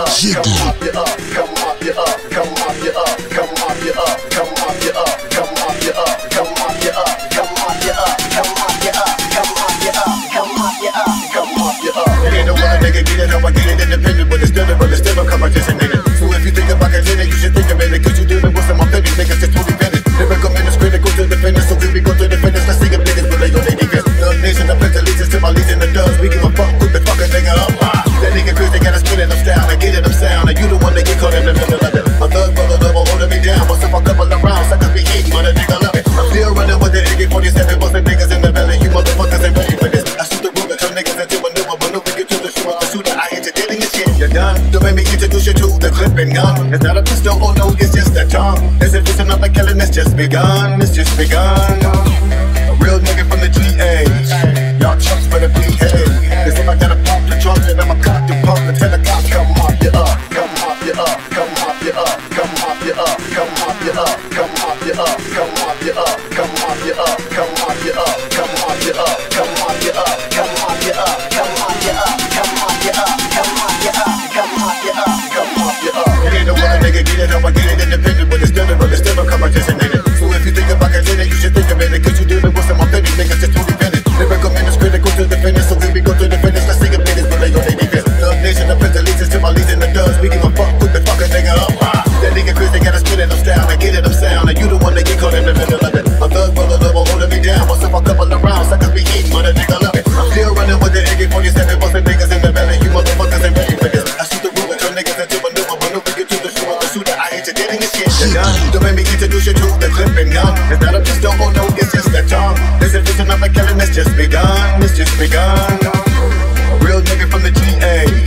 up, come off you up, come off you up, come off you up, come off you up, come off you up, come off you up, come off you up, come off you up, come off you up, come off you up, come off you up, come off you up. It ain't no one nigga get it, how I get it the shooter, I in your shit. You're done, don't make me introduce you to the clip and gun. It's not a pistol, oh no, it's just a tongue. As if it's another killing, it's just begun, it's just begun. A real nigga from the GA. Y'all chumps better behave. Cause if I gotta pop the trunk, then I'ma cock the pump tell the cops come up, you up, come off you up, come off you up, come off you up, come off you up, come off you up, come off you up, come nigga get it, how I get it independent, but it's a, but it's a competition, nigga. So if you think about contending, you should think about it, cause you dealing with some authentic niggas just totally bending. Lyrical minutes critical to defenders, so if we go to defenders, let's see if niggas relate on their defense. Thug nation, I pledge allegiance to my legion of dubs. We give a fuck with the fucking nigga up. That nigga Krayzie, gotta spit it, I'm style, I get it, I'm sound, and you the one that get caught in the middle Make me introduce you to the clip and gun. It's not a pistol, oh no, it's just a tongue. This is vision of a killing, it's just begun, it's just begun. Real nigga from the GA.